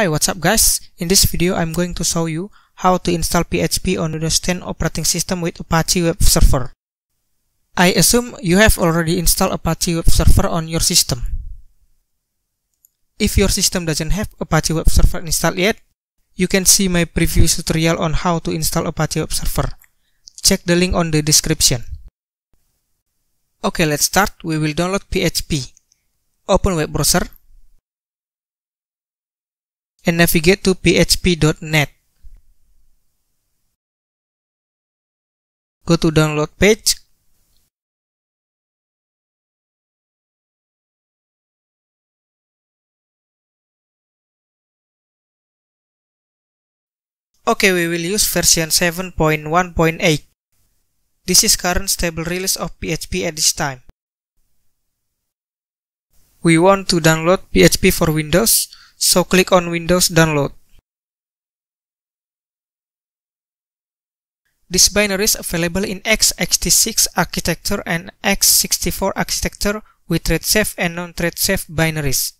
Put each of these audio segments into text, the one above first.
Hi, what's up guys? In this video, I'm going to show you how to install PHP on Windows 10 operating system with Apache Web Server. I assume you have already installed Apache Web Server on your system. If your system doesn't have Apache Web Server installed yet, you can see my previous tutorial on how to install Apache Web Server. Check the link on the description. Okay, let's start. We will download PHP. Open web browser and navigate to php.net. Go to download page. Okay, we will use version 7.1.8. This is current stable release of PHP at this time. We want to download PHP for Windows, so click on Windows Download. This binary is available in x86 architecture and x64 architecture with thread safe and non-thread safe binaries.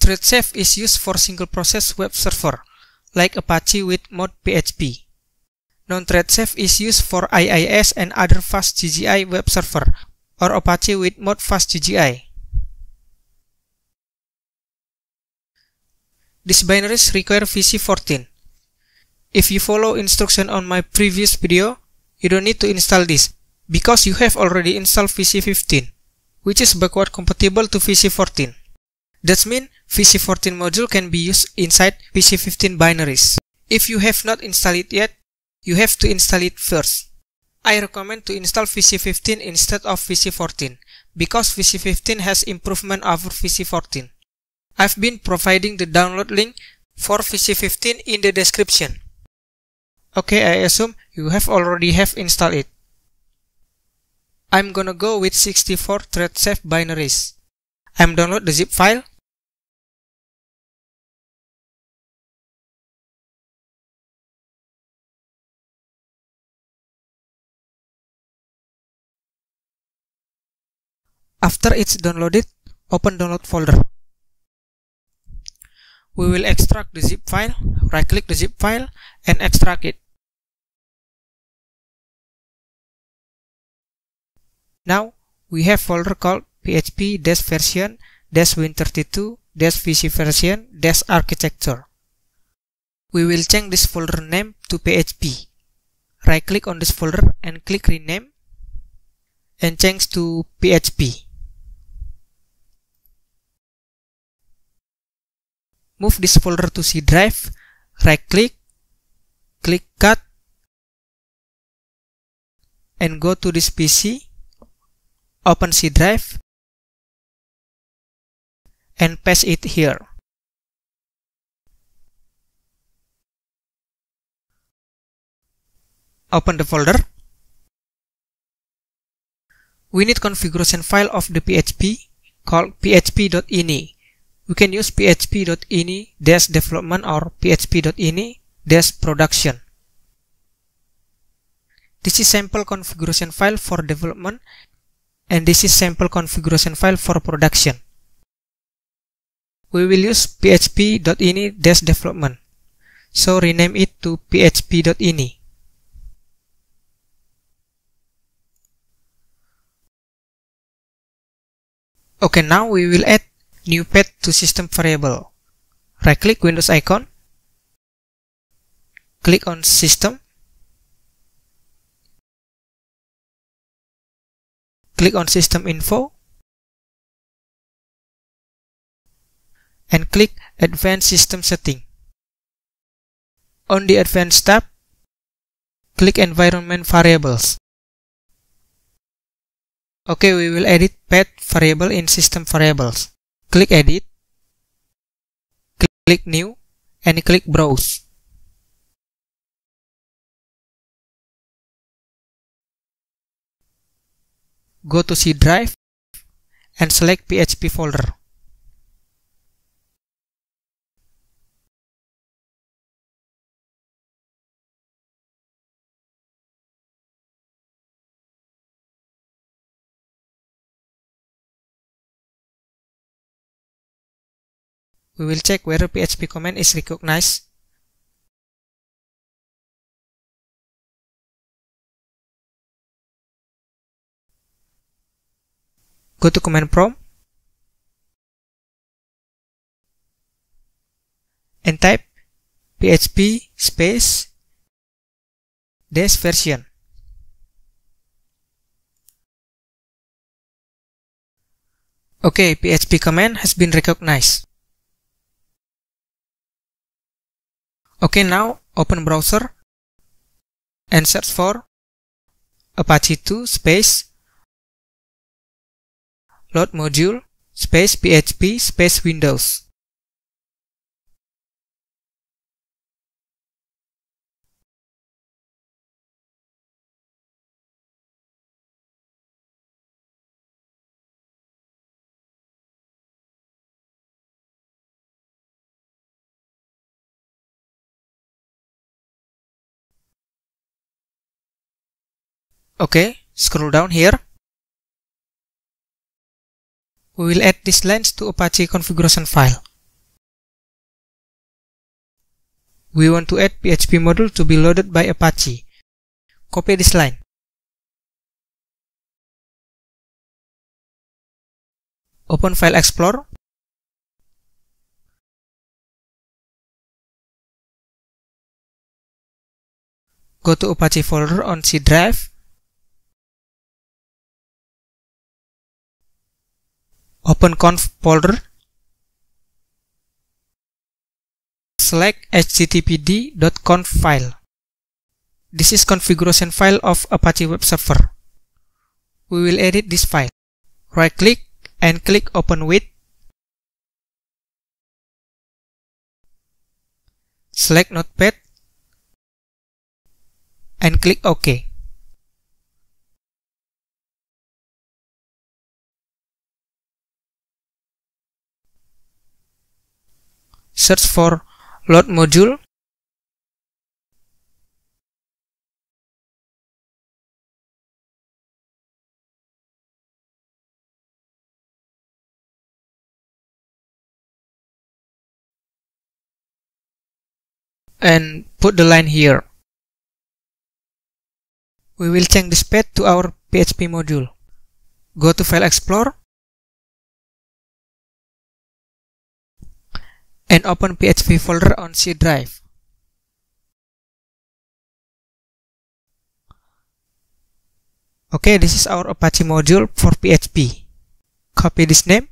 Thread safe is used for single process web server, like Apache with ModPHP. Non-thread safe is used for IIS and other FastCGI web server, or Apache with ModFastCGI. These binaries require VC14. If you follow instruction on my previous video, you don't need to install this because you have already installed VC15, which is backward compatible to VC14. That means VC14 module can be used inside VC15 binaries. If you have not installed it yet, you have to install it first. I recommend to install VC15 instead of VC14 because VC15 has improvement over VC14. I've been providing the download link for VC15 in the description. Okay, I assume you have already have installed it. I'm gonna go with 64 thread safe binaries. I'm download the zip file. After it's downloaded, open download folder we will extract the zip file right click the zip file and extract it. Now we have folder called php version win32 vc version architecture. We will change this folder name to php right click on this folder and click rename and change to php move this folder to C drive, right click, click cut, and go to this PC, open C drive, and paste it here. Open the folder. We need configuration file of the PHP called php.ini we can use php.ini-development or php.ini-production. This is sample configuration file for development and this is sample configuration file for production. We will use php.ini-development. So rename it to php.ini. Okay, now we will add new path to system variable. Right click Windows icon. Click on system. Click on system info. And click advanced system setting. On the advanced tab, click environment variables. Okay, we will edit path variable in system variables. Click Edit, click New, and click Browse. Go to C drive and select PHP folder. We will check whether PHP command is recognized. Go to command prompt and type php space dash version. Okay, PHP command has been recognized. Okay, now open browser and search for Apache 2 space load module space php space windows. Okay, scroll down here. We will add these lines to Apache configuration file. We want to add PHP module to be loaded by Apache. Copy this line. Open File Explorer. Go to Apache folder on C drive open conf folder select httpd.conf file. This is configuration file of Apache web server. We will edit this file. Right click and click open with. Select notepad and click OK search for load module and put the line here. We will change this path to our PHP module. Go to File Explorer and open PHP folder on C drive. Okay, this is our Apache module for PHP. Copy this name.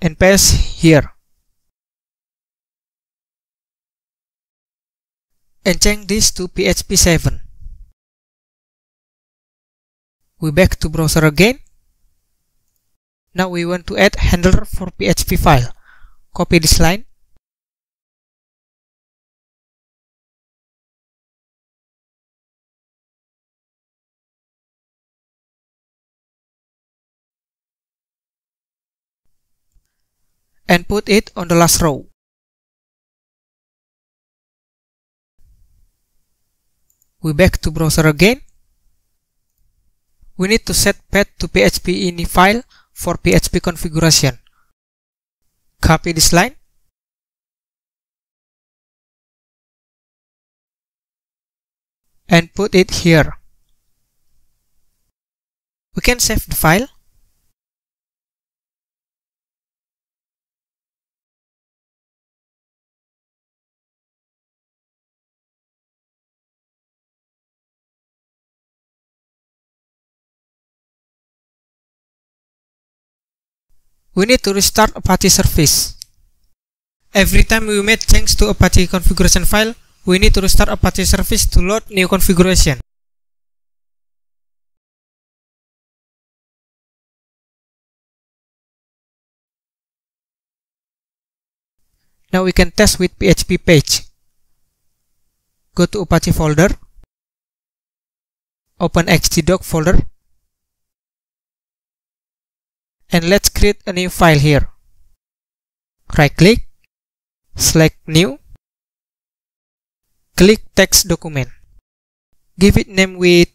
And paste here. And change this to PHP 7. We back to browser again. Now we want to add handler for PHP file. Copy this line. and put it on the last row. We back to browser again. We need to set path to php ini file for php configuration. Copy this line. And put it here. We can save the file we need to restart Apache service. Every time we make change to Apache configuration file, we need to restart Apache service to load new configuration. Now we can test with PHP page. Go to Apache folder, open htdoc folder, and let's create a new file here right click select new Click text document. Give it name with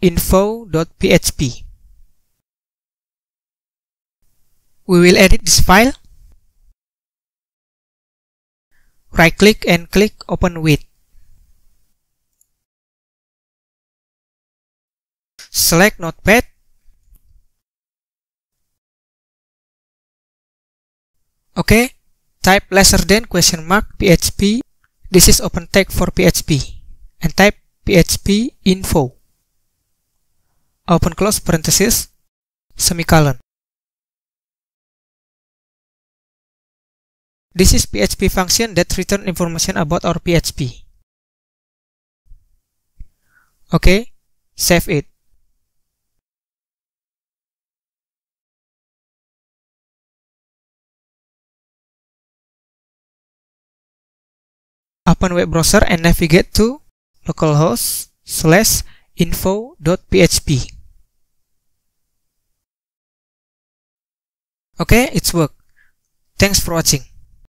info.php. We will edit this file. Right click and click open with. Select Notepad. Okay, type lesser than question mark PHP. This is open tag for PHP. And type PHP info. Open close parenthesis, semicolon. This is PHP function that return information about our PHP. Okay, save it. Open web browser and navigate to localhost slash info.php. Okay, it's work. Thanks for watching.